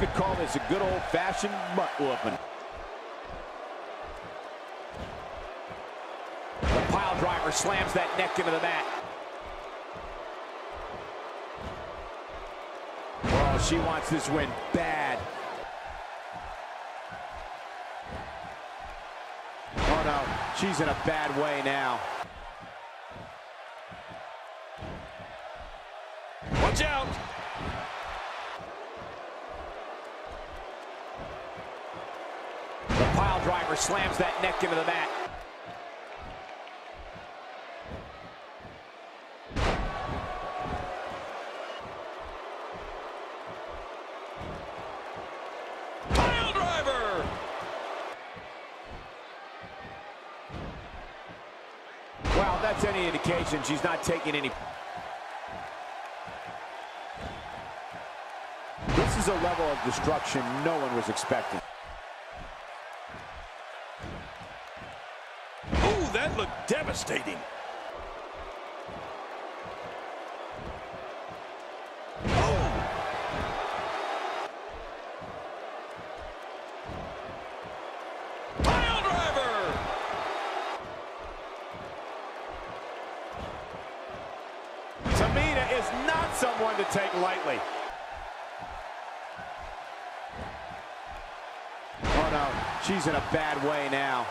could call this a good old-fashioned butt whooping. The pile driver slams that neck into the mat. Oh, she wants this win bad. Oh, no. She's in a bad way now. Watch out! The pile driver slams that neck into the mat. Well, that's any indication she's not taking any. This is a level of destruction no one was expecting. Looked devastating. Oh. Pile driver! Tamina is not someone to take lightly. Oh no, she's in a bad way now.